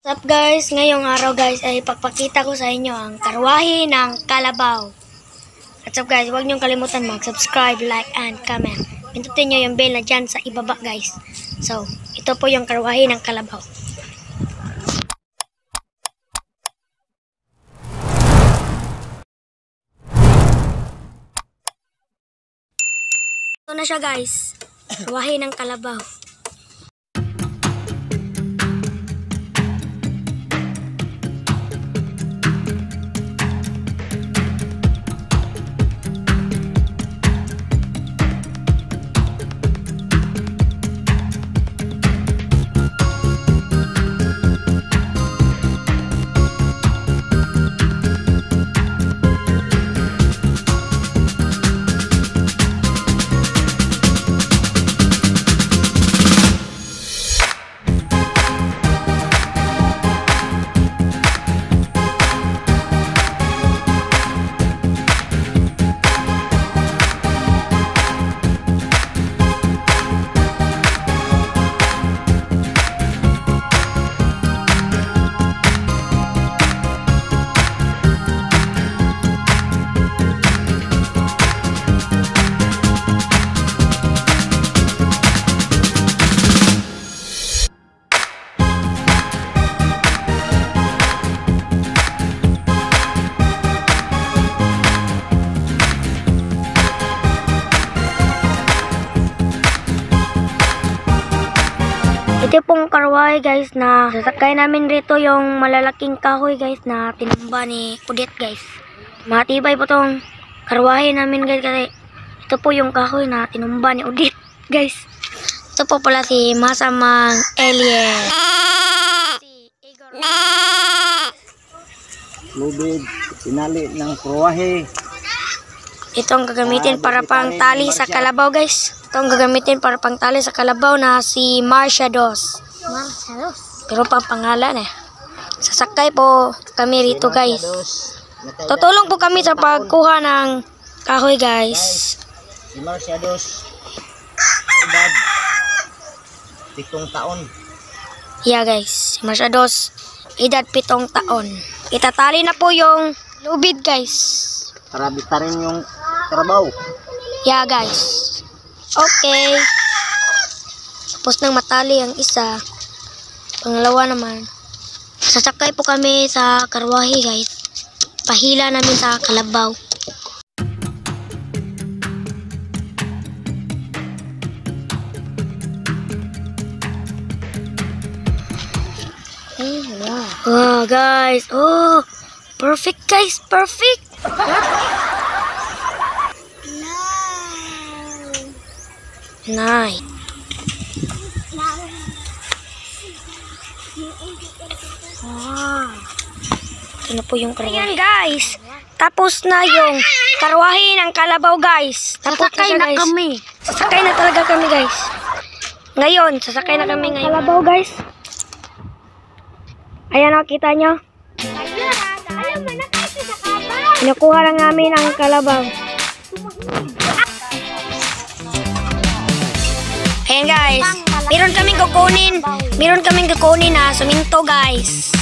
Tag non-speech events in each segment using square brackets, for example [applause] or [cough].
What's up guys? Ngayong araw guys ay pagpakita ko sa inyo ang karwahe ng kalabaw. What's up guys? Huwag niyong kalimutan mag-subscribe, like, and comment. Pindutin niyo yung bell na dyan sa ibaba guys. So, ito po yung karwahe ng kalabaw. Ito na siya guys. Karwahe ng kalabaw. Ito pong karwahe guys na sasakay namin rito yung malalaking kahoy guys na tinumba ni Odette guys. Matibay po tong karwahe namin guys kasi ito po yung kahoy na tinumba ni Odette [laughs] guys. Ito po pala si Masamang Alien. Si Igor. lubid, tinali ng kruwahe. Ito ang gagamitin para pang tali sa kalabaw guys. Ito ang gagamitin para pang tali sa kalabaw na si Marsha Dos. Marsha Dos? Pero pang pangalan eh. Sasakay po kami rito guys. Tutulong po kami sa pagkuha ng kahoy guys. Si Marciados, edad, pitong taon. Yeah guys, si Marsha Dos, edad pitong taon. Itatali na po yung lubid guys. Para bitarin yung trabaho. Yeah guys. Okay. Tapos nang matali ang isa. Pangalawa naman. Sasakay po kami sa karwahe guys. Pahila namin sa kalabaw. Wow guys. Oh. Perfect guys. Perfect. Night. Wow. Ito na po yung karwahe. Ayan guys. Tapos na yung karwahe ng kalabaw guys. Tapos Sasakay na guys. kami. Sasakay na talaga kami guys. Ngayon, sasakay na kami ngayon. Kalabaw guys. Ayan o, kita nyo. Kinukuha lang namin ang kalabaw. Ayan guys. Meron kaming kukunin. Meron kaming kukunin na suminto guys.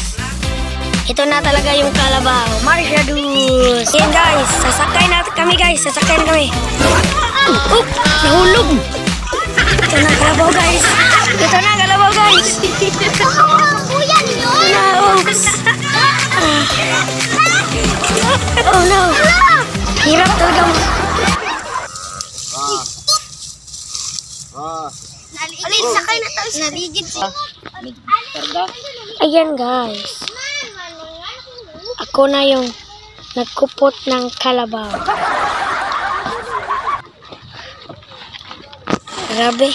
Ito na talaga yung kalabaw. Marshadus. Ayan guys. Sasakay na kami guys. Sasakay na kami. Oh, nahulog. Ito na kalabaw guys. Ito na kalabaw guys. Na. Oops. Oh no. Hirap talaga. Ayan guys. Ako na yung nagkupot ng kalabaw. Grabe.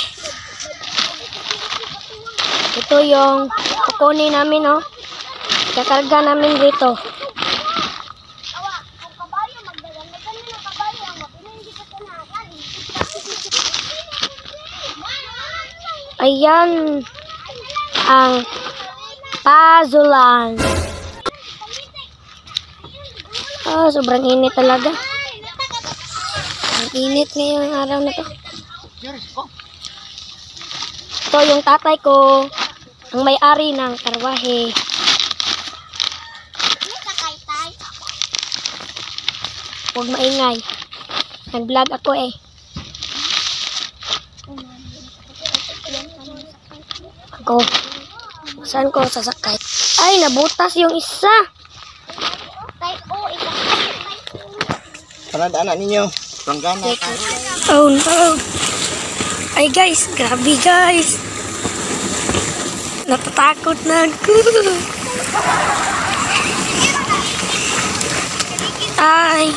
Ito yung kukunin namin, oh. Kakarga namin dito. Ayan ang pazulan. Ah, sobrang init talaga. Ang init ngayong araw na to. Ito yung tatay ko. ang may-ari ng karwahe. Huwag maingay. Nag-vlog ako eh. Ako. Saan ko sasakay? Ay, nabutas yung isa. Tayo, ikaw. Parada anak ninyo. Planggana. Oh no. Ay guys, grabe guys. Natatakot na ako. [laughs] Ay,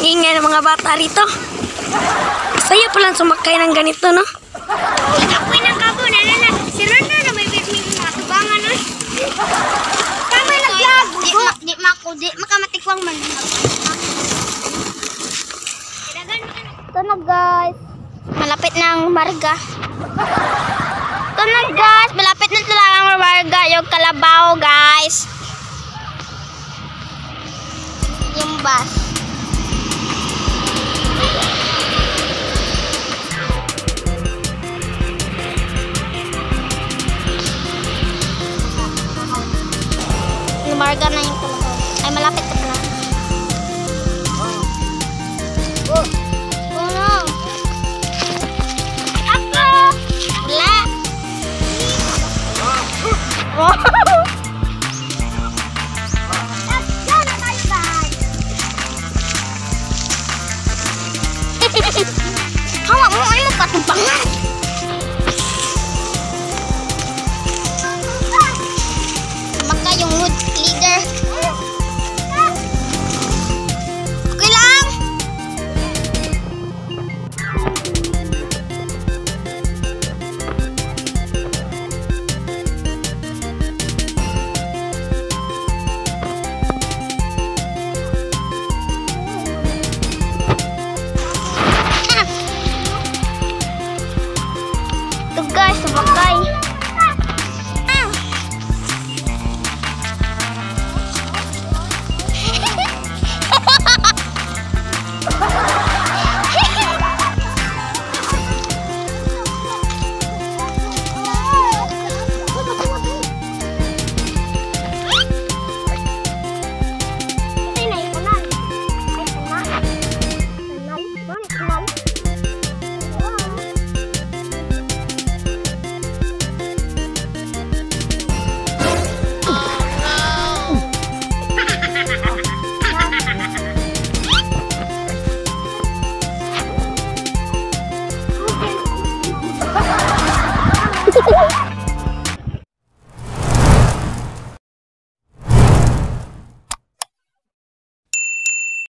sobrang ingay ng mga bata rito. Saya palang sumakay ng ganito, no? Ako'y nagkabo na na na. Si Ronda na may birthday mga tubangan nun. Tama nag-vlog. Di, ma, di mako, di makamatikwang man. Ito na guys. Malapit ng Marga. Ito na guys. Malapit na lang ang Marga. Yung kalabaw guys. Yung bus. Lumarga na yung kalabaw. Ay, malapit na. Oh. Ano? Ako! Wala. Oh. [laughs]